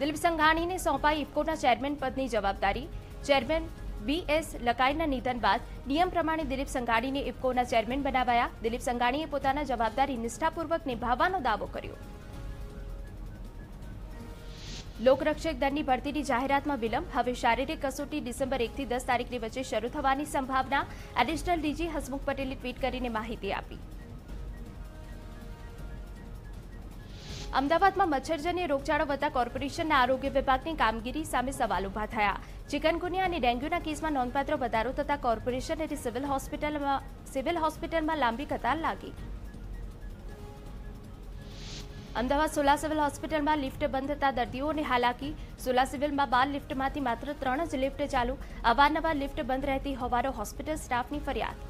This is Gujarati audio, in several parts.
દિલીપ સંઘાણીને સોંપાઈ ઇફકોના ચેરમેન પદની જવાબદારી. ચેરમેન બી એસ લકાઈના નિધન બાદ નિયમ પ્રમાણે દિલીપ સંઘાણીને ઇફકોના ચેરમેન બનાવાયા. દિલીપ સંઘાણીએ પોતાના જવાબદારી નિષ્ઠાપૂર્વક નિભાવવાનો દાવો કર્યો. લોકરક્ષક દળની ભરતીની જાહેરાતમાં વિલંબ. હવે શારીરિક કસોટી ડિસેમ્બર એકથી દસ તારીખની વચ્ચે શરૂ થવાની સંભાવના. એડિશનલ ડીજી હસમુખ પટેલે ટ્વીટ કરીને માહિતી આપી. અમદાવાદમાં મચ્છરજન્ય રોગચાળો વધતા કોર્પોરેશનના આરોગ્ય વિભાગની કામગીરી સામે સવાલ ઊભા થયા. ચિકનગુનિયા અને ડેન્ગ્યુના કેસમાં નોંધપાત્ર વધારો થતા કોર્પોરેશન અને સિવિલ હોસ્પિટલમાં સિવિલ હોસ્પિટલમાં લાંબી કતાર લાગી. અમદાવાદ સોલા સિવિલ હોસ્પિટલમાં લિફ્ટ બંધ થતા દર્દીઓને હાલાકી. સોલા સિવિલમાં બાર લિફ્ટમાંથી માત્ર ત્રણ જ લિફ્ટ ચાલુ. અવારનવાર લિફ્ટ બંધ રહેતી હોવાનો હોસ્પિટલ સ્ટાફની ફરિયાદ.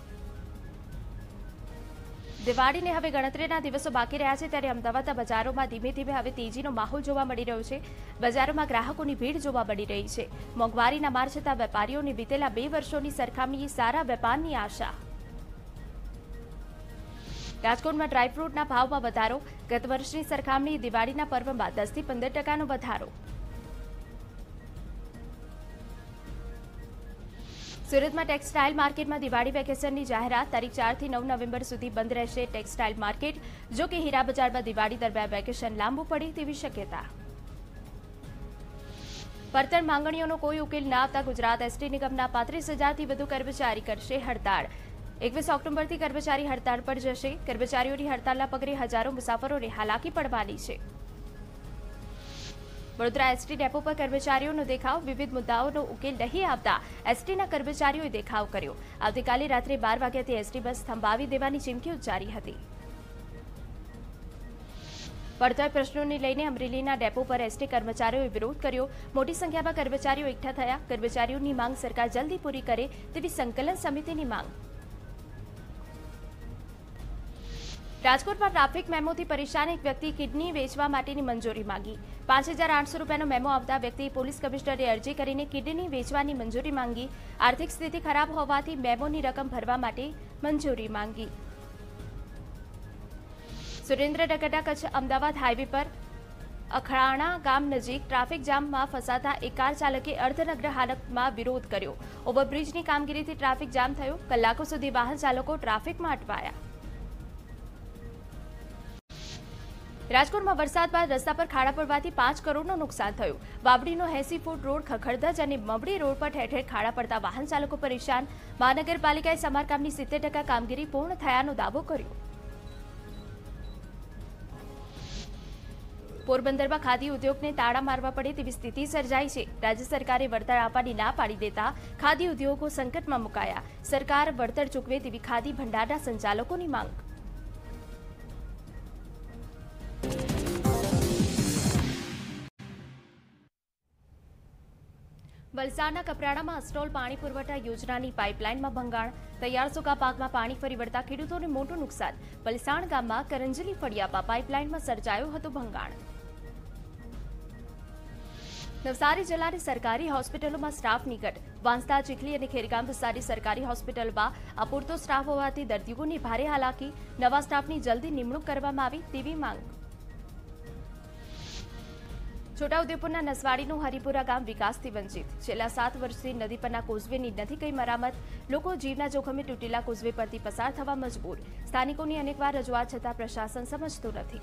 દિવાળીને હવે ગણતરીના દિવસો બાકી રહ્યા છે ત્યારે અમદાવાદના બજારોમાં ધીમે ધીમે હવે તેજીનો માહોલ જોવા મળી રહ્યો છે. બજારોમાં ગ્રાહકોની ભીડ જોવા મળી રહી છે. મોંઘવારીના માર છતાં વેપારીઓને વીતેલા બે વર્ષોની સરખામણીએ સારા વેપારની આશા. રાજકોટમાં ડ્રાયફ્રૂટના ભાવમાં વધારો. ગત વર્ષની સરખામણીએ દિવાળીના પર્વમાં દસથી પંદર ટકાનો વધારો. સુરતમાં ટેક્સટાઇલ માર્કેટમાં દિવાળી વેકેશનની જાહેરાત. તારીખ ચારથી નવ નવેમ્બર સુધી બંધ રહેશે ટેક્સટાઇલ માર્કેટ. જો કે હીરા બજારમાં દિવાળી દરમિયાન વેકેશન લાંબુ પડે તેવી શક્યતા. પડતર માંગણીઓનો કોઈ ઉકેલ ના આવતા ગુજરાત એસટી નિગમના પાંત્રીસ હજારથી વધુ કર્મચારી કરશે હડતાળ. એકવીસ ઓક્ટોબરથી કર્મચારી હડતાળ પર જશે. કર્મચારીઓની હડતાળના પગલે હજારો મુસાફરોને હાલાકી પડવાની છે. વડોદરા એસટી ડેપો પર કર્મચારીઓનો દેખાવ, વિવિધ મુદ્દાઓનો ઉકેલ નહીં આવતા એસટીના કર્મચારીઓએ દેખાવ કર્યો. આવતીકાલે રાત્રે બાર વાગ્યાથી એસટી બસ થંભાવી દેવાની ચીમકી ઉચ્ચારી હતી. પડતર પ્રશ્નોને લઈને અમરેલીના ડેપો પર એસટી કર્મચારીઓએ વિરોધ કર્યો. મોટી સંખ્યામાં કર્મચારીઓ એકઠા થયા. કર્મચારીઓની માંગ સરકાર જલ્દી પૂરી કરે તેવી સંકલન સમિતિની માંગ. રાજકોટમાં ટ્રાફિક મેમોથી પરેશાન એક વ્યક્તિ કિડની વેચવા માટેની મંજૂરી માંગી. પાંચ હજાર આઠસો રૂપિયાનો મેમો આવતા વ્યક્તિએ પોલીસ કમિશનરે અરજી કરીને કિડની વેચવાની મંજૂરી માંગી. આર્થિક સ્થિતિ ખરાબ હોવાથી મેમોની રકમ ભરવા માટે મંજૂરી માંગી. સુરેન્દ્રનગરના કચ્છ અમદાવાદ હાઈવે પર અખરાણા ગામ નજીક ટ્રાફિક જામમાં ફસાતા એક કાર ચાલકે અર્ધનગ્ન હાલતમાં વિરોધ કર્યો. ઓવરબ્રિજની કામગીરીથી ટ્રાફિક જામ થયો. કલાકો સુધી વાહન ચાલકો ટ્રાફિકમાં અટવાયા. રાજકોટમાં વરસાદ બાદ રસ્તા પર ખાડા પડવાથી પાંચ કરોડનું નુકસાન થયું. વાવડીનો એસી ફૂટ રોડ ખખડધજ અને મબડી રોડ પર ઠેર ખાડા પડતા વાહન ચાલકો પરેશાન. મહાનગરપાલિકાએ સમારકામની સિત્તેર ટકા કામગીરી પૂર્ણ થયાનો દાવો કર્યો. પોરબંદરમાં ખાદી ઉદ્યોગને તાળા મારવા પડે તેવી સ્થિતિ સર્જાઈ છે. રાજ્ય સરકારે વળતર આપવાની ના પાડી દેતા ખાદી ઉદ્યોગો સંકટમાં મુકાયા. સરકાર વળતર ચૂકવે તેવી ખાદી ભંડારના સંચાલકોની માંગ. વલસાડના કપરાડામાં અસ્ટોલ પાણી પુરવઠા યોજનાની પાઇપલાઇનમાં ભંગાણ. તૈયાર સુકા પાકમાં પાણી ફરી વળતા ખેડૂતોને મોટું નુકસાન. વલસાડ ગામમાં કરંજલી ફળિયાપા પાઇપલાઇનમાં સર્જાયો હતો ભંગાણ. નવસારી જિલ્લાની સરકારી હોસ્પિટલોમાં સ્ટાફ નિકટ. વાંસદા, ચીખલી અને ખેરગામ વિસ્તારની સરકારી હોસ્પિટલમાં અપૂરતો સ્ટાફ હોવાથી દર્દીઓની ભારે હાલાકી. નવા સ્ટાફની જલ્દી નિમણૂક કરવામાં આવી તેવી માંગ. છોટાઉદેપુરના નસવાડીનું હરિપુરા ગામ વિકાસથી વંચિત. છેલ્લા સાત વર્ષથી નદી પરના કોઝવેની નથી કઈ મરામત, લોકો જીવના જોખમે તૂટેલા કોઝવે પરથી પસાર થવા મજબૂર. સ્થાનિકોની અનેકવાર રજૂઆત છતાં પ્રશાસન સમજતું નથી.